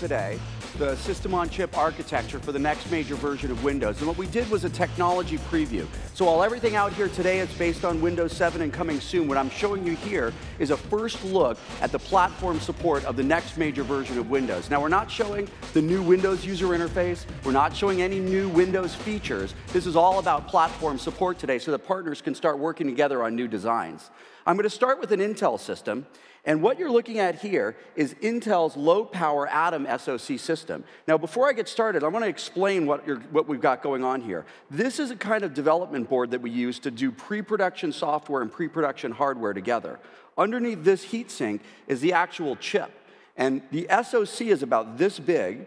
today the system on chip architecture for the next major version of Windows. And what we did was a technology preview. So while everything out here today is based on Windows 7 and coming soon, what I'm showing you here is a first look at the platform support of the next major version of Windows. Now, we're not showing the new Windows user interface. We're not showing any new Windows features. This is all about platform support today so that partners can start working together on new designs. I'm going to start with an Intel system. And what you're looking at here is Intel's low power Atom SoC system. Now, before I get started, I want to explain what, what we've got going on here. This is a kind of development board that we use to do pre production software and pre production hardware together. Underneath this heatsink is the actual chip. And the SoC is about this big.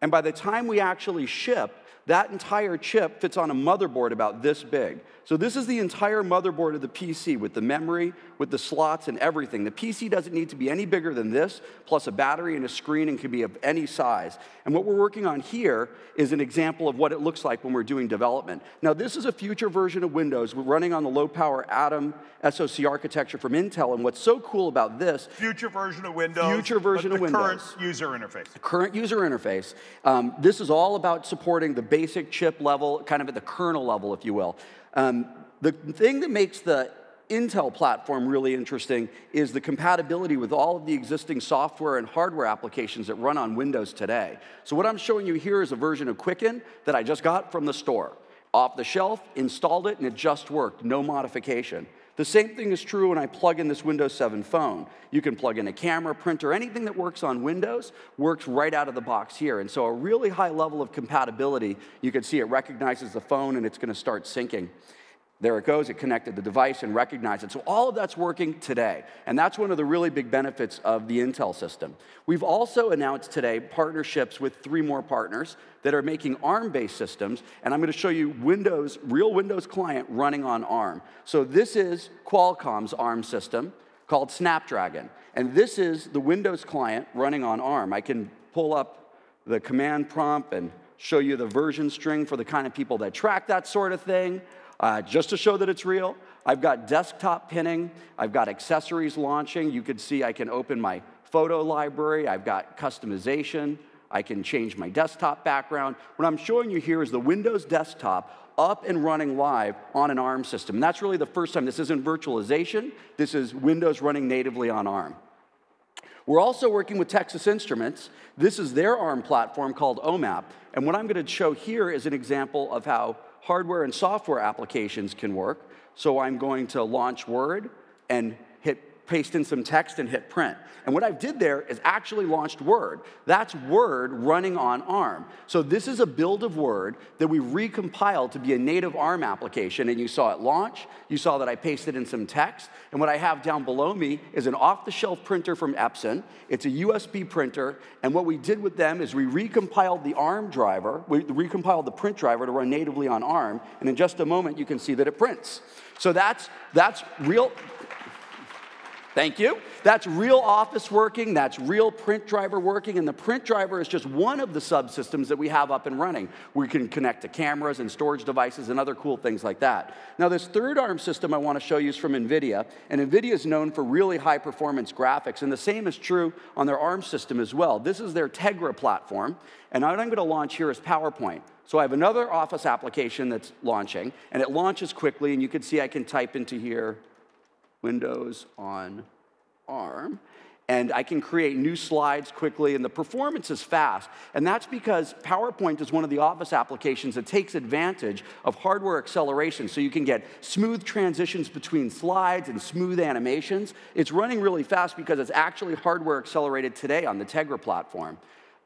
And by the time we actually ship, that entire chip fits on a motherboard about this big. So this is the entire motherboard of the PC with the memory, with the slots and everything. The PC doesn't need to be any bigger than this, plus a battery and a screen and can be of any size. And what we're working on here is an example of what it looks like when we're doing development. Now this is a future version of Windows. We're running on the low power Atom SoC architecture from Intel. And what's so cool about this. Future version of Windows. Future version of Windows. current user interface. Current user interface. Um, this is all about supporting the basic chip level, kind of at the kernel level, if you will. Um, the thing that makes the Intel platform really interesting is the compatibility with all of the existing software and hardware applications that run on Windows today. So what I'm showing you here is a version of Quicken that I just got from the store. Off the shelf, installed it, and it just worked, no modification. The same thing is true when I plug in this Windows 7 phone. You can plug in a camera, printer, anything that works on Windows works right out of the box here. And so a really high level of compatibility, you can see it recognizes the phone and it's gonna start syncing. There it goes, it connected the device and recognized it. So all of that's working today. And that's one of the really big benefits of the Intel system. We've also announced today partnerships with three more partners that are making ARM-based systems. And I'm gonna show you Windows, real Windows client running on ARM. So this is Qualcomm's ARM system called Snapdragon. And this is the Windows client running on ARM. I can pull up the command prompt and show you the version string for the kind of people that track that sort of thing. Uh, just to show that it's real, I've got desktop pinning, I've got accessories launching. You can see I can open my photo library, I've got customization, I can change my desktop background. What I'm showing you here is the Windows desktop up and running live on an ARM system. And that's really the first time. This isn't virtualization, this is Windows running natively on ARM. We're also working with Texas Instruments. This is their ARM platform called OMAP. And what I'm going to show here is an example of how hardware and software applications can work. So I'm going to launch Word and paste in some text and hit print. And what I did there is actually launched Word. That's Word running on ARM. So this is a build of Word that we recompiled to be a native ARM application. And you saw it launch. You saw that I pasted in some text. And what I have down below me is an off-the-shelf printer from Epson. It's a USB printer. And what we did with them is we recompiled the ARM driver. We recompiled the print driver to run natively on ARM. And in just a moment, you can see that it prints. So that's, that's real, Thank you. That's real office working, that's real print driver working, and the print driver is just one of the subsystems that we have up and running. We can connect to cameras and storage devices and other cool things like that. Now, this third ARM system I want to show you is from NVIDIA, and NVIDIA is known for really high performance graphics, and the same is true on their ARM system as well. This is their Tegra platform, and what I'm going to launch here is PowerPoint. So I have another Office application that's launching, and it launches quickly, and you can see I can type into here Windows on ARM, and I can create new slides quickly, and the performance is fast. And that's because PowerPoint is one of the Office applications that takes advantage of hardware acceleration, so you can get smooth transitions between slides and smooth animations. It's running really fast because it's actually hardware accelerated today on the Tegra platform.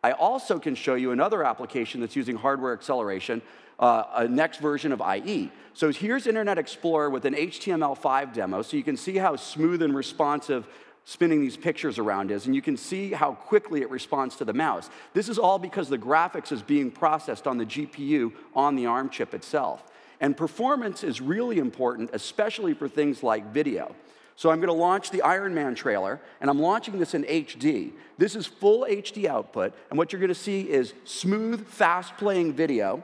I also can show you another application that's using hardware acceleration, uh, a next version of IE. So here's Internet Explorer with an HTML5 demo, so you can see how smooth and responsive spinning these pictures around is, and you can see how quickly it responds to the mouse. This is all because the graphics is being processed on the GPU on the ARM chip itself. And performance is really important, especially for things like video. So I'm going to launch the Iron Man trailer, and I'm launching this in HD. This is full HD output, and what you're going to see is smooth, fast-playing video.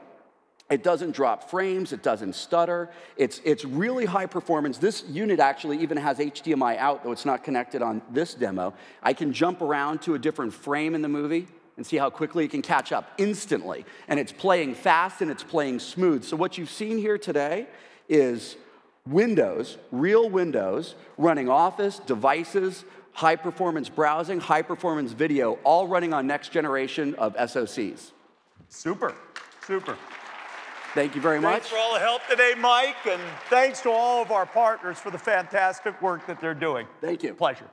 It doesn't drop frames, it doesn't stutter. It's, it's really high performance. This unit actually even has HDMI out, though it's not connected on this demo. I can jump around to a different frame in the movie. and see how quickly it can catch up instantly. And it's playing fast and it's playing smooth. So, what you've seen here today is Windows, real Windows, running Office, devices, high performance browsing, high performance video, all running on next generation of SoCs. Super, super. Thank you very much. Thanks for all the help today, Mike, and thanks to all of our partners for the fantastic work that they're doing. Thank you. Pleasure.